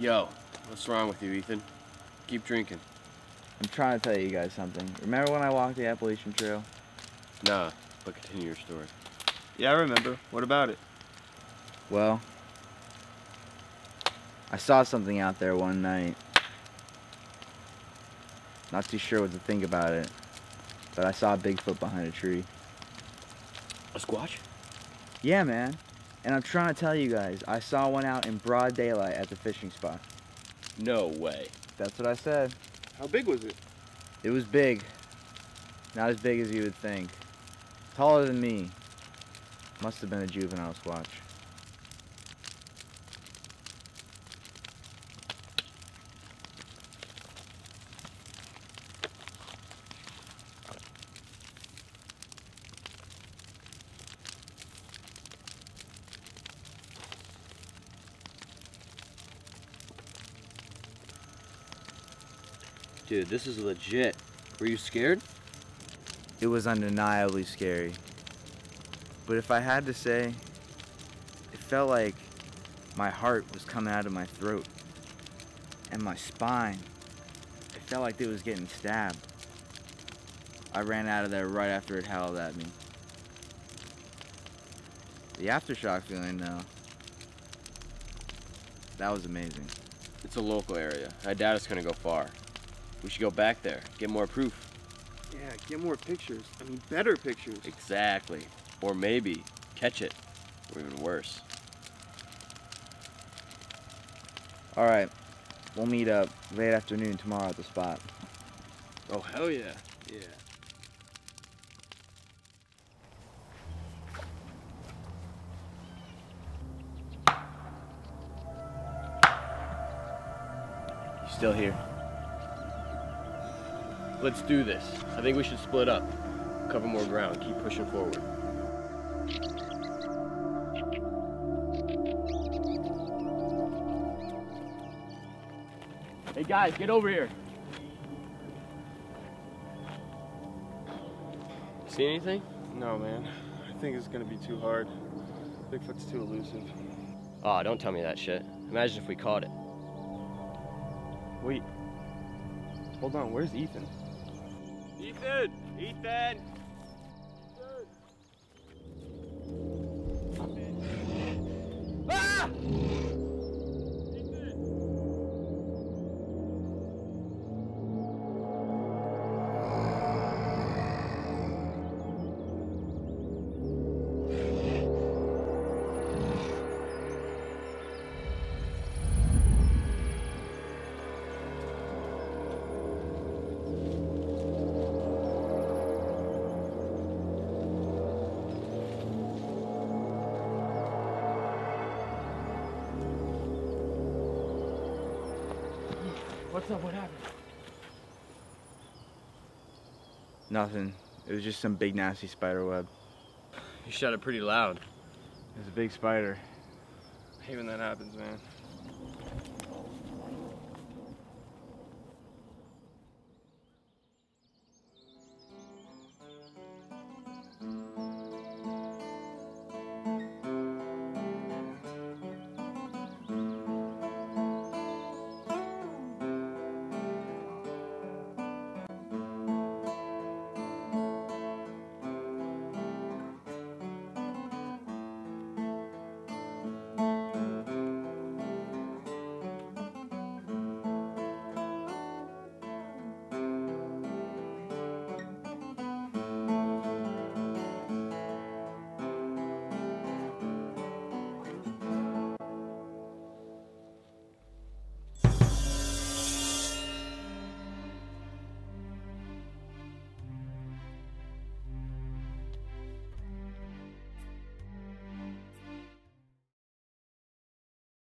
Yo, what's wrong with you, Ethan? Keep drinking. I'm trying to tell you guys something. Remember when I walked the Appalachian Trail? Nah, but continue your story. Yeah, I remember. What about it? Well, I saw something out there one night. Not too sure what to think about it, but I saw a Bigfoot behind a tree. A squatch? Yeah, man. And I'm trying to tell you guys, I saw one out in broad daylight at the fishing spot. No way. That's what I said. How big was it? It was big. Not as big as you would think. Taller than me. Must have been a juvenile squatch. Dude, this is legit. Were you scared? It was undeniably scary. But if I had to say, it felt like my heart was coming out of my throat. And my spine. It felt like it was getting stabbed. I ran out of there right after it howled at me. The aftershock feeling though, that was amazing. It's a local area. I doubt it's gonna go far. We should go back there, get more proof. Yeah, get more pictures. I mean, better pictures. Exactly. Or maybe catch it. Or even worse. Alright, we'll meet up late afternoon tomorrow at the spot. Oh, hell yeah. Yeah. You still here? Let's do this. I think we should split up. Cover more ground. Keep pushing forward. Hey guys, get over here. See anything? No, man. I think it's gonna be too hard. Bigfoot's too elusive. Aw, oh, don't tell me that shit. Imagine if we caught it. Wait. Hold on, where's Ethan? Ethan! Ethan! What's up? What happened? Nothing. It was just some big nasty spider web. You shot it pretty loud. It was a big spider. I hate when that happens, man.